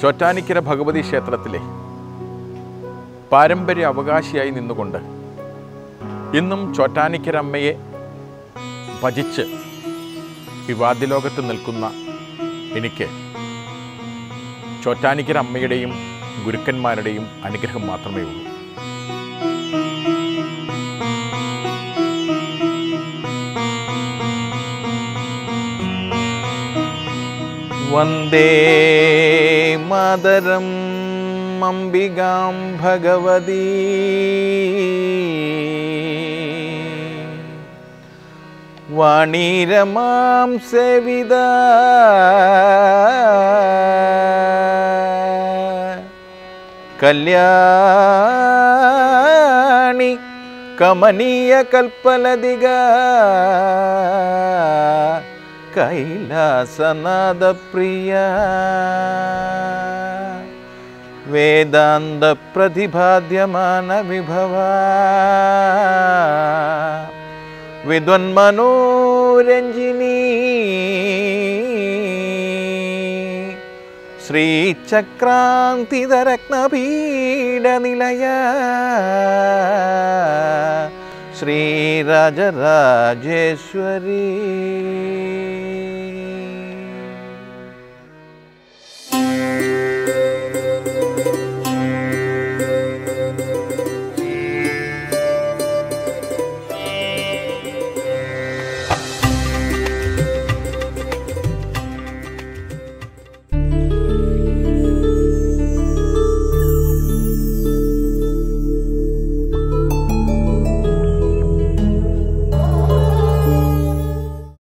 ചോറ്റാനിക്കര ഭഗവതി ക്ഷേത്രത്തിലെ പാരമ്പര്യ അവകാശിയായി നിന്നുകൊണ്ട് ഇന്നും ചോറ്റാനിക്കര അമ്മയെ ഭജിച്ച് വിവാദ്യലോകത്ത് നിൽക്കുന്ന എനിക്ക് ചോറ്റാനിക്കര അമ്മയുടെയും ഗുരുക്കന്മാരുടെയും അനുഗ്രഹം മാത്രമേ ഉള്ളൂ. വന്ദേ मादरम् अम्बिगां भगवती। वाणीरमां सेविदा। कल्याणि कमनीयकल्पलदिगा कैलासनादप्रिय वेदान्तप्रतिपाद्यमानविभवा विद्वन्मनोरञ्जिनी श्रीचक्रान्तिदरत्नपीडनिलय श्रीराजराजेश्वरी।